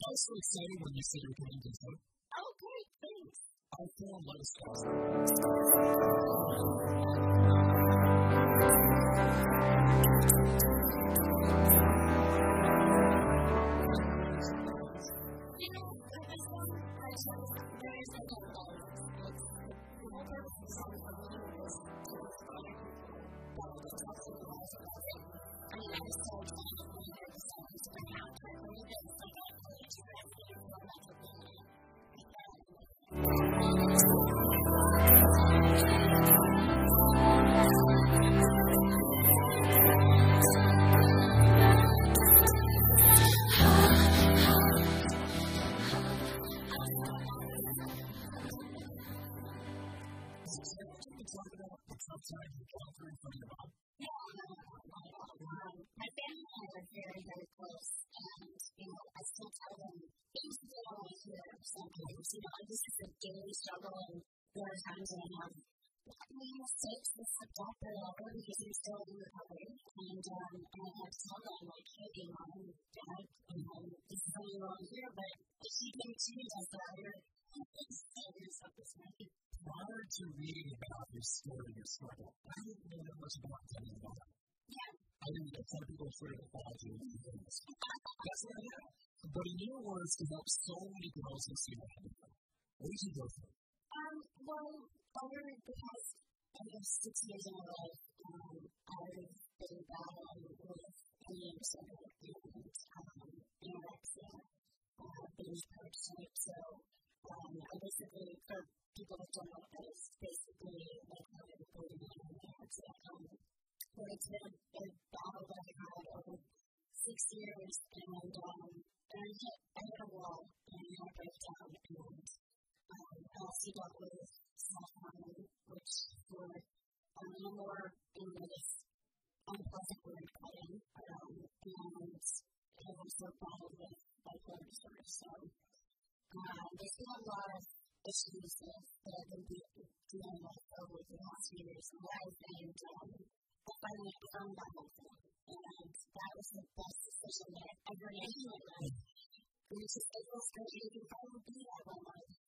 I was so excited when you said you were coming to town. Oh, great, thanks. I cups. You Um, my family and I are very, very close, and you know, I still tell them things that hear sometimes. You know, a daily struggle, and there are times when I have made mistakes because I'm still and I tell them like, hey, mom, dad, this is but if you To reading about your story, your struggle, I didn't know that much about Teddy Mom. Yeah. I didn't know some people afraid to apology and things. That's what I had. But in your words, to help so many girls who see what did you go through? Um, well, the past, I guess, six years in my life, um, I've been battling with eating disorder and um, anorexia, uh, binge purging. So, um, I basically, for people that don't know, that is basically like having bulimia and anorexia. Um, but it's a, a battle that I've had over six years, and um, and I hit, I hit a wall, and I had a breakdown, and um, I also dealt with self-harm, which for um, no more in this unpleasant word cutting, um, and I also battled with bipolar disorder. So um, there's been a lot of issues that, I've been dealing with over the last few years in life, and um, I finally found that thing, and that was the best decision that I've ever made in my life. And it's just, it feels great, you can probably be that one life.